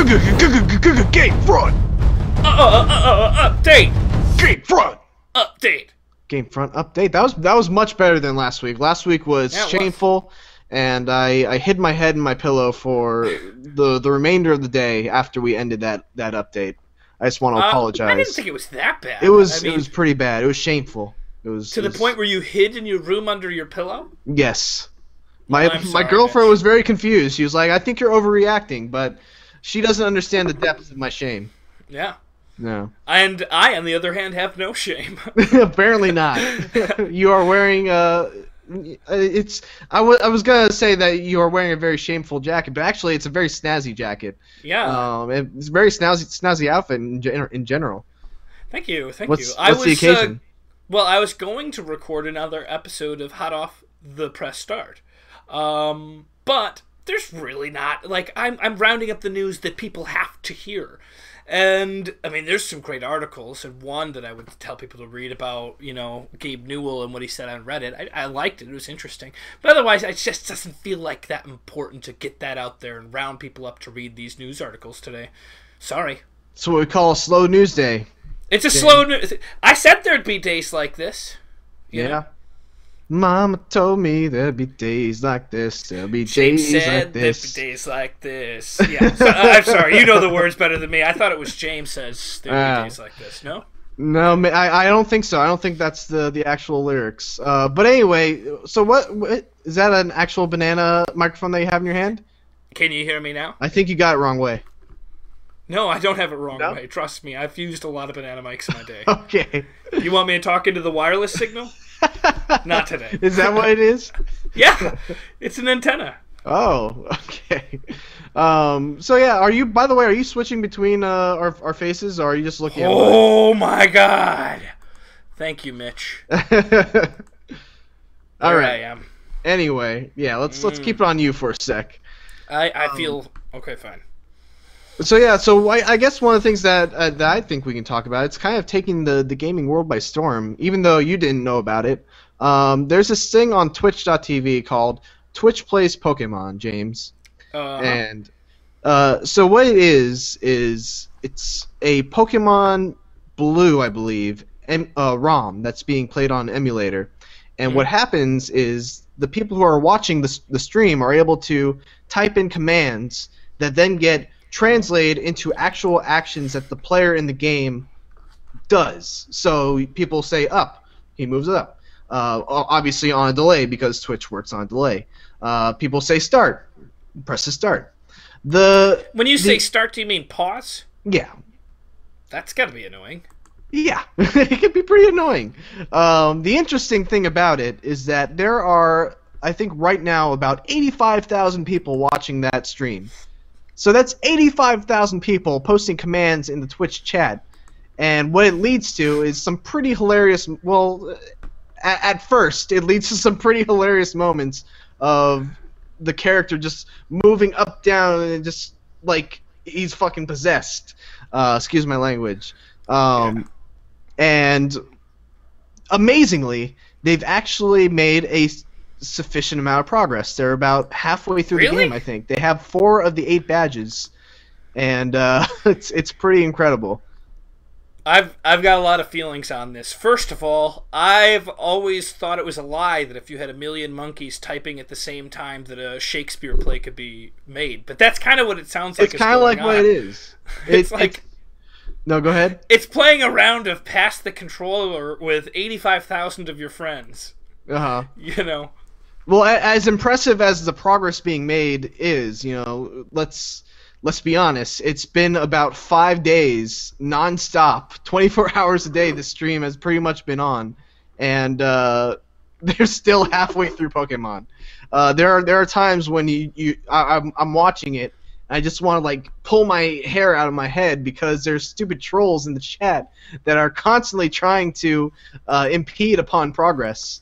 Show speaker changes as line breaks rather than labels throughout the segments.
Game front.
Uh, uh, uh, uh, update!
Game front.
Update!
Game front update. That was that was much better than last week. Last week was
Yeah, it was.
shameful, and I I hid my head in my pillow for the the remainder of the day after we ended that that update. I just want to
Uh,
apologize.
I didn't think it was that bad.
it was
I mean,
it was pretty bad. It was shameful. It was
to
it
the
was-
point where you hid in your room under your pillow.
Yes. My
I'm
my girlfriend
Mitch.
was very confused. She was like, "I think you're overreacting," but she doesn't understand the depths of my shame.
Yeah.
No.
And I, on the other hand, have no shame.
Apparently not. you are wearing uh it's I wa- I was gonna say that you are wearing a very shameful jacket, but actually it's a very snazzy jacket.
yeah.
Um, it's a very snazzy snazzy outfit in, gen- in general.
thank you. Thank
What's
you. I
what's the
was uh,
occasion?
well. I was going to record another episode of Hot Off the Press Start, um, but there's really not like I'm I'm rounding up the news that people have to hear. And I mean, there's some great articles, and one that I would tell people to read about, you know, Gabe Newell and what he said on Reddit. I, I liked it; it was interesting. But otherwise, it just doesn't feel like that important to get that out there and round people up to read these news articles today. Sorry,
It's what we call a slow news day.
it's a slow news. I said there'd be days like this.
Yeah.
know?
Mama told me there'd be days like this. There'll be
James
days
said
like
there'd be
this.
days like this. Yeah, so, I'm sorry. You know the words better than me. I thought it was James says there'd be
Ah.
days like this. No.
No, I, I don't think so. I don't think that's the, the actual lyrics. Uh, but anyway, so what, what is that an actual banana microphone that you have in your hand?
Can you hear me now?
I think you got it wrong way.
No, I don't have it wrong
No?
way. Trust me, I've used a lot of banana mics in my day.
Okay.
you want me to talk into the wireless signal? Not today.
Is that what it is?
Yeah, it's an antenna.
Oh, okay. Um, so yeah, are you? By the way, are you switching between uh, our our faces, or are you just looking at?
Oh my god! Thank you, Mitch.
All right.
I am.
Anyway, yeah, let's let's
Mm.
keep it on you for a sec.
I I
Um,
feel okay. Fine.
So yeah, so I, I guess one of the things that uh, that I think we can talk about it's kind of taking the the gaming world by storm. Even though you didn't know about it, um, there's this thing on Twitch.tv called Twitch Plays Pokemon, James.
Uh,
And uh, so what it is is it's a Pokemon Blue, I believe, em- uh, ROM that's being played on emulator. And what happens is the people who are watching the, the stream are able to type in commands that then get translated into actual actions that the player in the game does. So people say up, he moves it up. Uh, obviously on a delay because Twitch works on a delay. Uh, people say start, press the start. The
when you say start, do you mean pause?
yeah
That's got to be annoying.
yeah it can be pretty annoying. Um, the interesting thing about it is that there are I think right now about eighty five thousand people watching that stream. So that's eighty five thousand people posting commands in the Twitch chat. And what it leads to is some pretty hilarious. Well, at, at first, it leads to some pretty hilarious moments of the character just moving up, down, and just like he's fucking possessed. Uh, excuse my language. Um, And amazingly, they've actually made a sufficient amount of progress. They're about halfway through the game, I think. They have four of the eight badges, and uh, it's it's pretty incredible.
I've I've got a lot of feelings on this. First of all, I've always thought it was a lie that if you had a million monkeys typing at the same time that a Shakespeare play could be made. But that's kind of what it sounds like.
it's kind of like what it is.
It's
It-
like
no, go ahead.
it's playing a round of pass the controller with eighty-five thousand of your friends.
Uh huh.
You know.
Well, as impressive as the progress being made is, you know, let's let's be honest. It's been about five days nonstop, 24 hours a day. The stream has pretty much been on, and uh, they're still halfway through Pokemon. Uh, there are there are times when you you I, I'm I'm watching it. I just want to like pull my hair out of my head because there's stupid trolls in the chat that are constantly trying to uh, impede upon progress.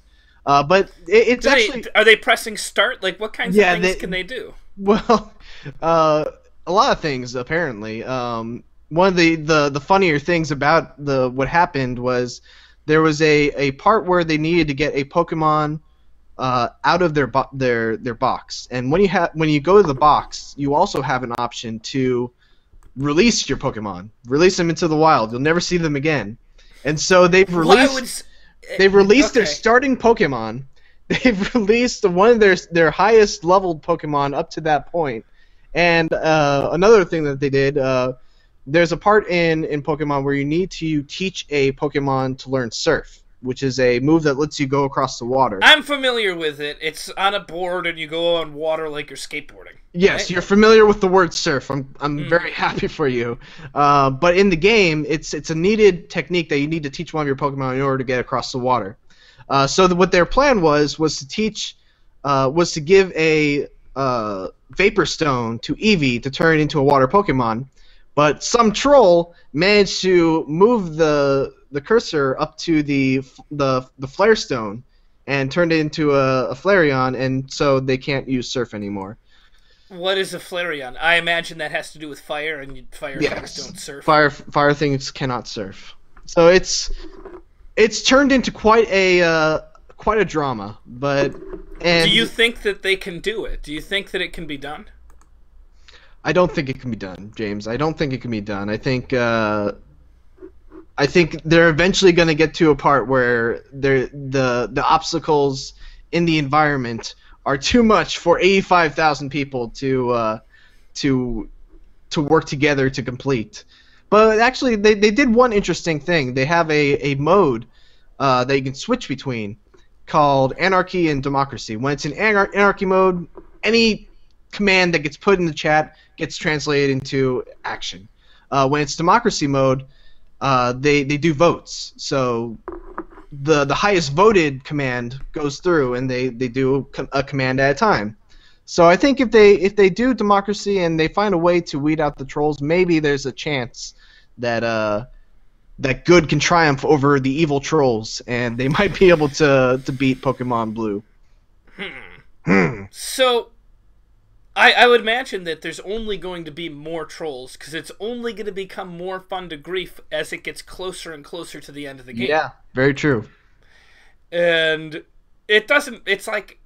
Uh, but it, it's
Do they-
actually
are they pressing start? Like, what kinds
Yeah,
of things
they-
can they do?
well, uh, a lot of things apparently. Um, one of the, the, the funnier things about the what happened was there was a, a part where they needed to get a Pokemon uh, out of their bo- their their box, and when you have when you go to the box, you also have an option to release your Pokemon, release them into the wild. You'll never see them again. And so they've
Why
released
would
they've released their starting Pokemon. They've released one of their their highest leveled Pokemon up to that point. And uh, another thing that they did, uh, there's a part in in Pokemon where you need to teach a Pokemon to learn Surf, which is a move that lets you go across the water.
I'm familiar with it. It's on a board and you go on water like you're skateboarding.
Yes,
right?
you're familiar with the word surf. I'm I'm
Mm.
very happy for you. Uh, but in the game, it's it's a needed technique that you need to teach one of your Pokemon in order to get across the water. Uh, so the, what their plan was was to teach uh, was to give a uh, Vapor Stone to Eevee to turn into a water Pokemon, but some troll managed to move the the cursor up to the the the Flare Stone and turned it into a, a Flareon, and so they can't use Surf anymore.
What is a Flareon? I imagine that has to do with fire, and fire
Yes.
things don't surf.
Fire fire things cannot surf. So it's it's turned into quite a uh, quite a drama. But and
Do you think that they can do it? Do you think that it can be done?
I don't think it can be done, James. I don't think it can be done. I think uh, I think they're eventually going to get to a part where the the obstacles in the environment are too much for 85,000 people to uh, to to work together to complete. But actually, they, they did one interesting thing. They have a, a mode uh, that you can switch between called Anarchy and Democracy. When it's in anar- Anarchy mode, any command that gets put in the chat gets translated into action. Uh, when it's Democracy mode, uh, they, they do votes. So the the highest voted command goes through, and they, they do a command at a time. So I think if they if they do democracy and they find a way to weed out the trolls, maybe there's a chance that uh that good can triumph over the evil trolls, and they might be able to to beat Pokemon Blue. Hmm.
So, I, I would imagine that there's only going to be more trolls because it's only going to become more fun to grief as it gets closer and closer to the end of the game.
Yeah, very true.
And it doesn't. It's like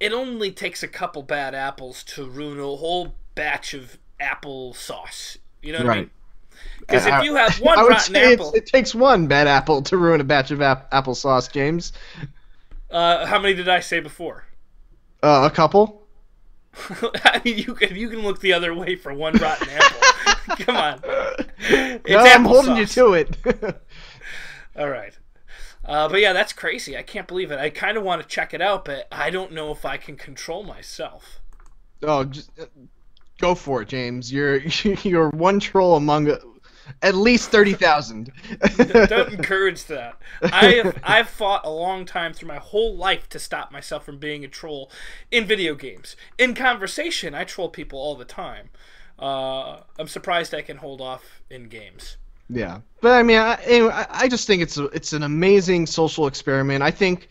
it only takes a couple bad apples to ruin a whole batch of apple sauce. You know what I mean?
Right.
Because if you have one rotten apple,
it takes one bad apple to ruin a batch of ap- applesauce, James.
uh, how many did I say before?
Uh, a couple.
I mean, you can you can look the other way for one rotten apple. Come on, it's
no, I'm holding you to it.
All right. Uh, but yeah, that's crazy. I can't believe it. I kind of want to check it out, but I don't know if I can control myself.
oh, just uh, go for it, James. You're you're one troll among at least thirty thousand.
don't encourage that. I have I've fought a long time through my whole life to stop myself from being a troll in video games. In conversation, I troll people all the time. Uh, I'm surprised I can hold off in games.
Yeah, but I mean, I, anyway, I I just think it's a, it's an amazing social experiment. I think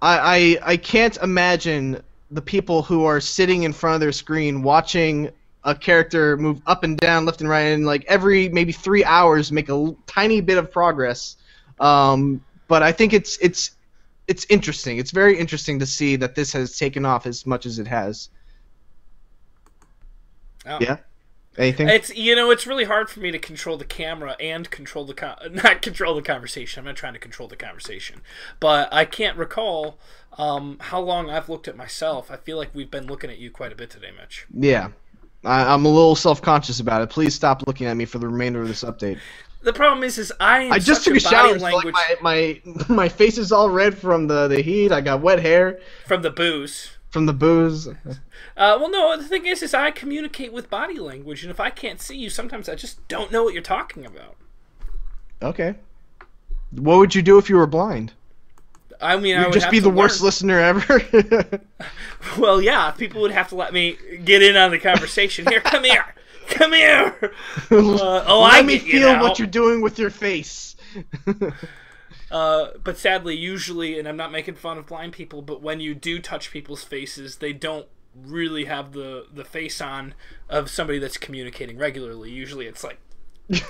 I, I I can't imagine the people who are sitting in front of their screen watching a character move up and down, left and right, and like every maybe three hours make a l- tiny bit of progress. Um, but I think it's it's it's interesting. It's very interesting to see that this has taken off as much as it has.
Oh.
Yeah. Anything?
It's you know it's really hard for me to control the camera and control the con- not control the conversation. I'm not trying to control the conversation, but I can't recall um, how long I've looked at myself. I feel like we've been looking at you quite a bit today, Mitch.
Yeah. I, I'm a little self-conscious about it. Please stop looking at me for the remainder of this update.
The problem is, is I am
I just took a
a
shower. so, like,
language
my, my my face is all red from the, the heat. I got wet hair
from the booze.
from the booze.
Uh, well, no. The thing is, is I communicate with body language, and if I can't see you, sometimes I just don't know what you're talking about.
Okay. What would you do if you were blind?
I mean, I
You'd
would
just be the worst listener ever.
Well, yeah, people would have to let me get in on the conversation. Here, come here, come here. Uh, oh,
Let
I
me feel what you're doing with your face.
Uh, but sadly, usually, and I'm not making fun of blind people, but when you do touch people's faces, they don't really have the the face on of somebody that's communicating regularly. Usually, it's like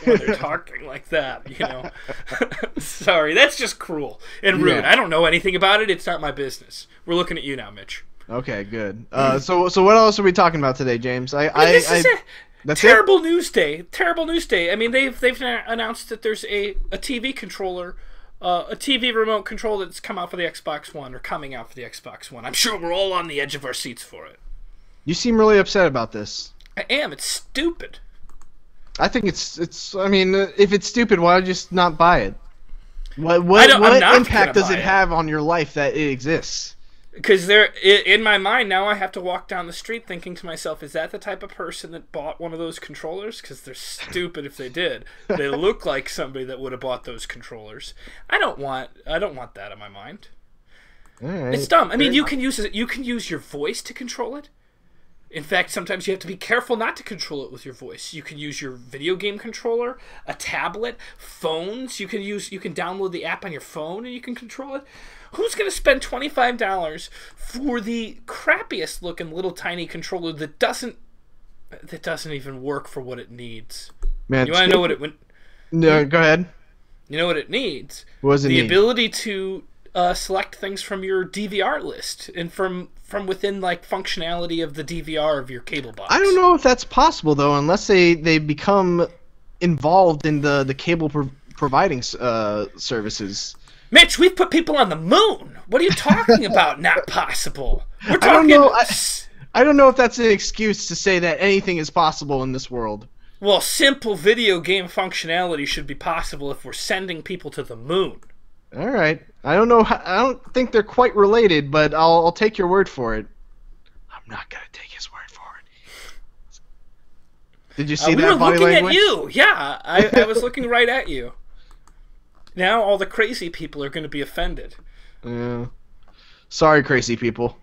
when they're talking like that, you know. Sorry, that's just cruel and rude.
Yeah.
I don't know anything about it. It's not my business. We're looking at you now, Mitch.
Okay, good. Uh, so so what else are we talking about today, James? I I,
this
I
is a
That's it.
terrible news day. Terrible news day. I mean, they've they've announced that there's a, a TV controller, uh, a TV remote control that's come out for the Xbox One or coming out for the Xbox One. I'm sure we're all on the edge of our seats for it.
You seem really upset about this.
I am. It's stupid.
I think it's it's. I mean, uh, if it's stupid, why just not buy it? What what, what impact does it
it.
have on your life that it exists?
Because they're in my mind now. I have to walk down the street thinking to myself, "Is that the type of person that bought one of those controllers?" Because they're stupid if they did. They look like somebody that would have bought those controllers. I don't want. I don't want that in my mind.
Right.
It's dumb. I mean, you can use. You can use your voice to control it. In fact, sometimes you have to be careful not to control it with your voice. You can use your video game controller, a tablet, phones. You can use. You can download the app on your phone and you can control it. Who's going to spend twenty five dollars for the crappiest looking little tiny controller that doesn't that doesn't even work for what it needs?
Man,
You want to know what it went
No, go ahead.
you know what it needs?
What
the
need?
ability to uh, select things from your DVR list and from from within like functionality of the DVR of your cable box.
I don't know if that's possible though, unless they they become involved in the the cable pro- providing uh, services.
Mitch, we've put people on the moon. What are you talking about? Not possible. We're talking.
I don't know. I, I don't know if that's an excuse to say that anything is possible in this world.
Well, simple video game functionality should be possible if we're sending people to the moon.
All right. I don't know. How, I don't think they're quite related, but I'll, I'll take your word for it. I'm not gonna take his word for it. Did you see
Uh,
see
we
that
were
body
looking
language?
at you. Yeah, I, I was looking right at you. Now all the crazy people are going to be offended.
Yeah. Sorry, crazy people.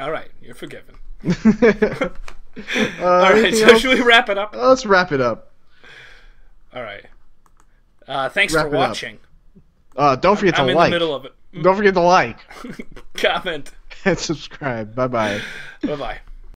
All right, you're forgiven.
uh,
All right, so
else?
should we wrap it up?
Let's wrap it up.
All right. Uh, thanks
Wrap
for
watching. up. Uh, don't forget
I'm
to
in
like.
the middle of it.
Don't forget to like
Comment.
and subscribe. Bye bye.
Bye bye.